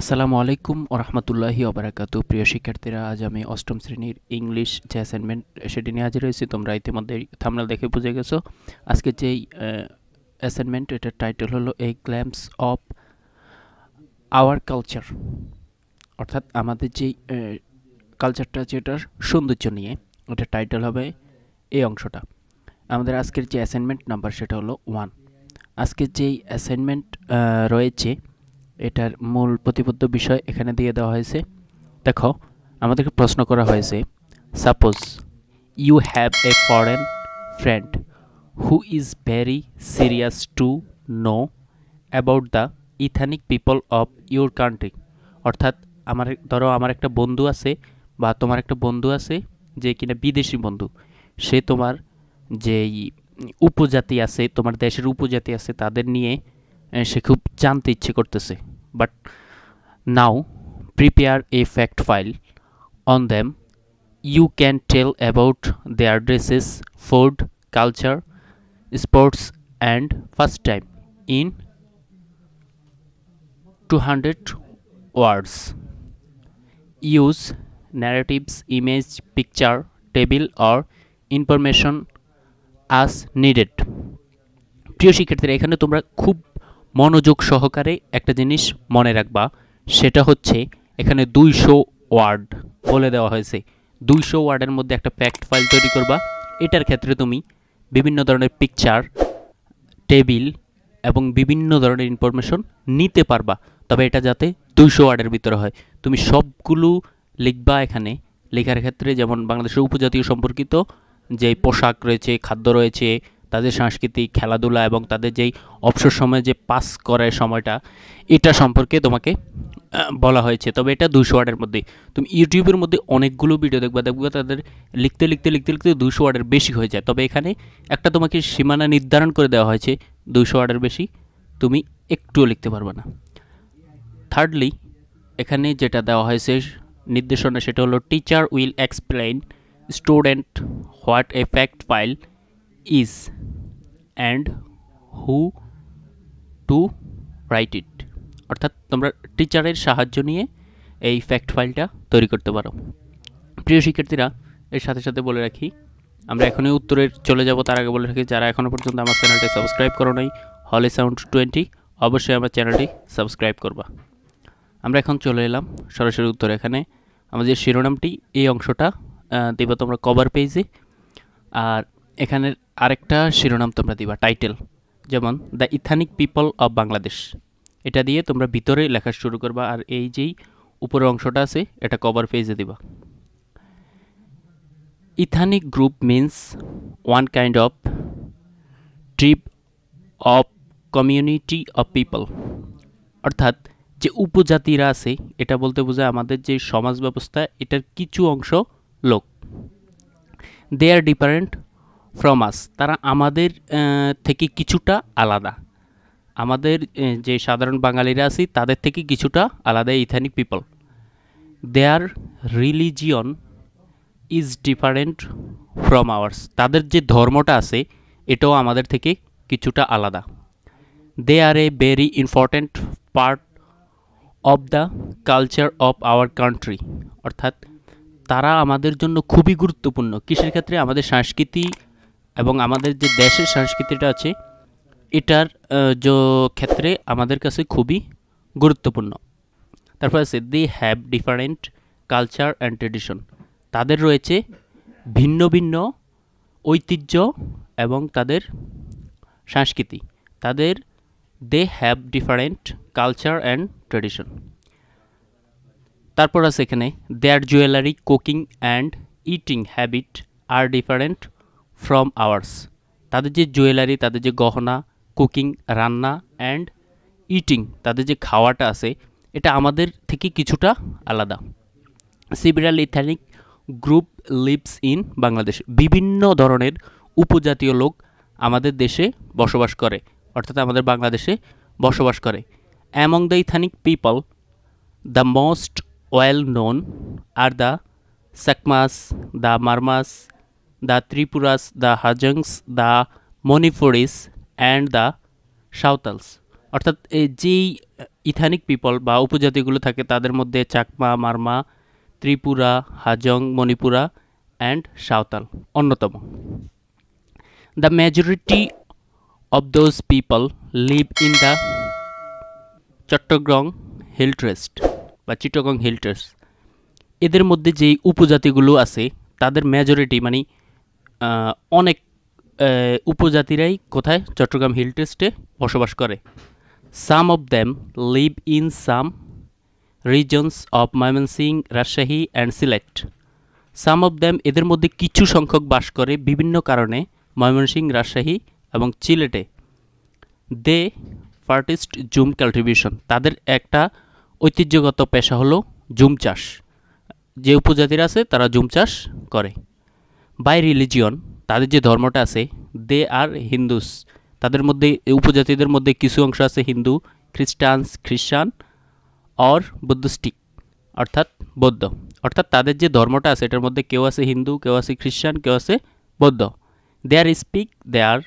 আসসালামু আলাইকুম ওরহমতুল্লাহি ওবরাকাতু। প্রিয় শিক্ষার্থীরা, আজ আমি অষ্টম শ্রেণির ইংলিশ যে অ্যাসাইনমেন্ট সেটি নিয়ে হাজির হয়েছি। তোমরা ইতিমধ্যে থামনাল দেখে বুঝে গেছো। আজকে যেই অ্যাসাইনমেন্ট, এটার টাইটেল হলো a glimpse of our culture. অর্থাৎ আমাদের যেই কালচারটা যেটার সৌন্দর্য নিয়ে, ওটার টাইটেল হবে এই অংশটা। আমাদের আজকের যে অ্যাসাইনমেন্ট নাম্বার সেটা হলো ওয়ান। আজকের যেই অ্যাসাইনমেন্ট রয়েছে এটার মূল প্রতিবদ্ধ বিষয় এখানে দিয়ে দেওয়া হয়েছে। দেখো, আমাদেরকে প্রশ্ন করা হয়েছে suppose you have a foreign friend who is very serious to know about the ethnic people of your country অর্থাৎ আমার, ধরো আমার একটা বন্ধু আছে বা তোমার একটা বন্ধু আছে যে কিনা বিদেশি বন্ধু, সে তোমার যেই উপজাতি আছে, তোমার দেশের উপজাতি আছে, তাদের নিয়ে সে খুব জানতে ইচ্ছে করতেছে। But now prepare a fact file on them you can tell about their dresses food culture sports and first time in two hundred words use narratives, image, picture, table, or information as needed প্রিয় শিক্ষার্থীরা, এখানে তোমরা খুব মনোযোগ সহকারে একটা জিনিস মনে রাখবা, সেটা হচ্ছে এখানে দুইশো ওয়ার্ড বলে দেওয়া হয়েছে। দুইশো ওয়ার্ডের মধ্যে একটা ফ্যাক্ট ফাইল তৈরি করবা। এটার ক্ষেত্রে তুমি বিভিন্ন ধরনের পিকচার টেবিল এবং বিভিন্ন ধরনের ইনফরমেশন নিতে পারবা। তবে এটা যাতে দুইশো ওয়ার্ডের ভিতরে হয়। তুমি সবগুলো লিখবা এখানে। লেখার ক্ষেত্রে যেমন বাংলাদেশের উপজাতীয় সম্পর্কিত যে পোশাক রয়েছে, খাদ্য রয়েছে তাদের সাংস্কৃতিক খেলাধুলা এবং তাদের যেই অবসর সময়ে যে পাস করার সময়টা, এটা সম্পর্কে তোমাকে বলা হয়েছে। তবে এটা দুশো ওয়ার্ডের মধ্যে। তুমি ইউটিউবের মধ্যে অনেকগুলো ভিডিও দেখবা দেখবা তাদের লিখতে লিখতে লিখতে লিখতে দুশো ওয়ার্ডের বেশি হয়ে যায়। তবে এখানে একটা তোমাকে সীমানা নির্ধারণ করে দেওয়া হয়েছে, দুশো ওয়ার্ডের বেশি, তুমি একটুও লিখতে পারবে না। থার্ডলি এখানে যেটা দেওয়া হয়েছে নির্দেশনা, সেটা হলো teacher will explain student what a fact file is and who to write it অর্থাৎ তোমরা টিচারের সাহায্য নিয়ে এই ফ্যাক্ট ফাইলটা তৈরি করতে পারো। প্রিয় শিক্ষার্থীরা, এর সাথে সাথে বলে রাখি, আমরা এখনই উত্তরের চলে যাব। তার আগে বলে রাখি, যারা এখনও পর্যন্ত আমার চ্যানেলটি সাবস্ক্রাইব করো নাই হলে সাউন্ড টোয়েন্টি অবশ্যই আমার চ্যানেলটি সাবস্ক্রাইব করবা। আমরা এখন চলে এলাম সরাসরি উত্তর এখানে। আমাদের শিরোনামটি এই অংশটা দিবা তোমরা কভার পেজে আর এখানের আরেকটা শিরোনাম তোমরা দিবা টাইটেল যেমন the ethnic people of Bangladesh এটা দিয়ে তোমরা ভিতরে লেখা শুরু করবা আর এই যেই উপরের অংশটা আছে, এটা কভার পেজে দিবা। Ethnic group means one kind of trip of community of people অর্থাৎ যে উপজাতিরা আছে, এটা বলতে বোঝায় আমাদের যে সমাজ ব্যবস্থা, এটার কিছু অংশ লোক। দে আর ডিফারেন্ট ফ্রম আস তারা আমাদের থেকে কিছুটা আলাদা। আমাদের যে সাধারণ বাঙালিরা আছি, তাদের থেকে কিছুটা আলাদা ethnic people their religion is different from ours তাদের যে ধর্মটা আছে, এটাও আমাদের থেকে কিছুটা আলাদা। They are a very important part of the culture of our country অর্থাৎ তারা আমাদের জন্য খুবই গুরুত্বপূর্ণ। কিসের ক্ষেত্রে? আমাদের সংস্কৃতি এবং আমাদের যে দেশের সংস্কৃতিটা আছে, এটার যে ক্ষেত্রে আমাদের কাছে খুবই গুরুত্বপূর্ণ। তারপর আছে they have different culture and tradition তাদের রয়েছে ভিন্ন ভিন্ন ঐতিহ্য এবং তাদের সংস্কৃতি। তাদের they have different culture and tradition তারপর আছে এখানে their jewellery cooking and eating habit are different from ours তাদের যে জুয়েলারি তাদের যে গহনা কুকিং রান্না অ্যান্ড ইটিং তাদের যে খাওয়াটা আছে, এটা আমাদের থেকে কিছুটা আলাদা। Several ethnic group lives in Bangladesh বিভিন্ন ধরনের উপজাতীয় লোক আমাদের দেশে বসবাস করে, অর্থাৎ আমাদের বাংলাদেশে বসবাস করে। Among the ethnic people the most well known are the Chakmas the Marmas the Tripuras, the Hajongs, the Manipuris, and the Santals. অর্থাৎ যেই ইথানিক পিপল বা উপজাতিগুলো থাকে, তাদের মধ্যে চাকমা, মারমা, ত্রিপুরা, হাজং, মণিপুরা, অ্যান্ড সাঁওতাল অন্যতম। The majority of those people live in the Chattogram hill tracts বা Chittagong hill ট্রেস্ট এদের মধ্যে যেই উপজাতিগুলো আছে, তাদের মেজরিটি মানে অনেক উপজাতিরাই কোথায়? চট্টগ্রাম হিল টেস্টে বসবাস করে। Some of them live in some regions of Mymensingh Rajshahi and Sylhet some of them এদের মধ্যে কিছু সংখ্যক বাস করে বিভিন্ন কারণে ময়মনসিং রাজশাহী এবং চিলেটে দে ফার্টিস্ট জুম কাল্টিভেশন তাদের একটা ঐতিহ্যগত পেশা হলো জুম চাষ। যে উপজাতিরা আছে তারা জুম চাষ করে। বাই রিলিজিয়ন তাদের যে ধর্মটা আছে দে আর হিন্দুস তাদের মধ্যে উপজাতিদের মধ্যে কিছু অংশ আছে হিন্দু, খ্রিস্টানস, খ্রিস্টান অর বুদ্ধিস্টিক, অর্থাৎ বৌদ্ধ। অর্থাৎ তাদের যে ধর্মটা আছে, এটার মধ্যে কেউ আছে হিন্দু, কেউ আছে খ্রিস্টান, কেউ আছে বৌদ্ধ। They are speak they are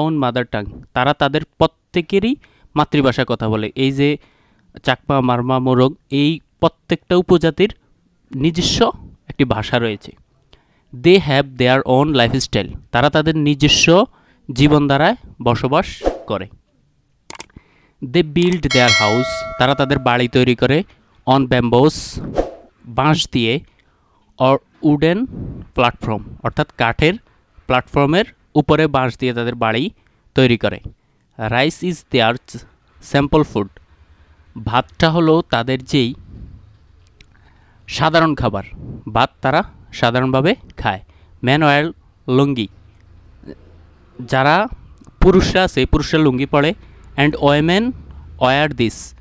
own mother tongue তারা তাদের প্রত্যেকেরই মাতৃভাষায় কথা বলে। এই যে চাকমা, মারমা, মোরগ, এই প্রত্যেকটা উপজাতির নিজস্ব একটি ভাষা রয়েছে। They have their own lifestyle তারা তাদের নিজস্ব জীবনধারায় বসবাস করে। দে বিল্ড দেয়ার হাউস তারা তাদের বাড়ি তৈরি করে। অন ব্যাম্বোস বাঁশ দিয়ে অর উডেন প্ল্যাটফর্ম অর্থাৎ কাঠের প্ল্যাটফর্মের উপরে বাঁশ দিয়ে তাদের বাড়ি তৈরি করে। Rice is their sample food ভাতটা হলো তাদের যেই সাধারণ খাবার। ভাত তারা সাধারণভাবে খায়। Man oil lungi. যারা পুরুষরা আছে, পুরুষরা লুঙ্গি পরে। অ্যান্ড ওয়েমেন ওয়ার দিস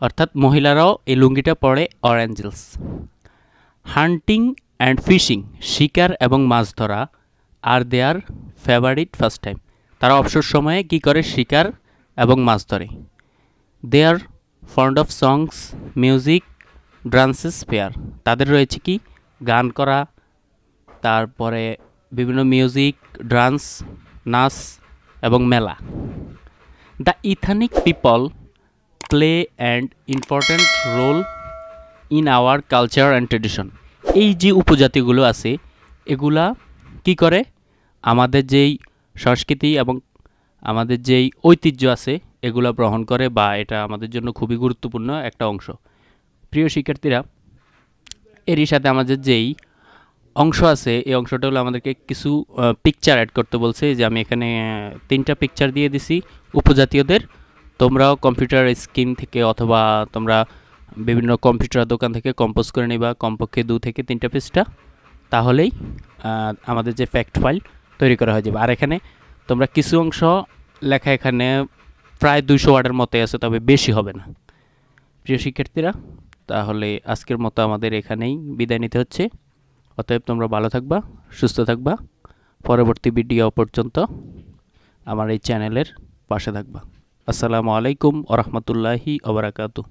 অর্থাৎ মহিলারাও এই লুঙ্গিটা পরে অরেঞ্জেলস হান্টিং অ্যান্ড ফিশিং শিকার এবং মাছ ধরা আর দেয়ার ফেভারিট ফার্স্ট টাইম তারা অবসর সময়ে কী করে? শিকার এবং মাছ ধরে। They are fond of songs music dances fair তাদের রয়েছে কি? গান করা, তারপরে বিভিন্ন মিউজিক, ডান্স, নাচ এবং মেলা। The ethnic people play and important role in our culture and tradition এই যে উপজাতিগুলো আছে, এগুলা কি করে? আমাদের যেই সংস্কৃতি এবং আমাদের যেই ঐতিহ্য আছে, এগুলো গ্রহণ করে বা এটা আমাদের জন্য খুবই গুরুত্বপূর্ণ একটা অংশ। প্রিয় শিক্ষার্থীরা এরই সাথে আমাদের যেই অংশ আছে, এই অংশটা হলো আমাদেরকে কিছু পিকচার অ্যাড করতে বলছে। যে আমি এখানে তিনটা পিকচার দিয়ে দিছি। উপজাতীয়দের, তোমরাও কম্পিউটার স্ক্রিন থেকে অথবা তোমরা বিভিন্ন কম্পিউটার দোকান থেকে কম্পোজ করে নিবা, কমপক্ষে দু থেকে তিনটা পিসটা তাহলেই আমাদের যে ফ্যাক্ট ফাইল তৈরি করা হয়ে যাবে। আর এখানে তোমরা কিছু অংশ লেখা এখানে প্রায় দুইশো ওয়ার্ডের মতো আছে, তবে বেশি হবে না। প্রিয় শিক্ষার্থীরা তাহলে আজকের মতো আমাদের এখানেই বিদায় নিতে হচ্ছে। অতএব তোমরা ভালো থাকবা, সুস্থ থাকবা। পরবর্তী ভিডিও পর্যন্ত আমার এই চ্যানেলের পাশে থাকবা। আসসালামু আলাইকুম ওরহমতুল্লাহি ওবরাকাতু।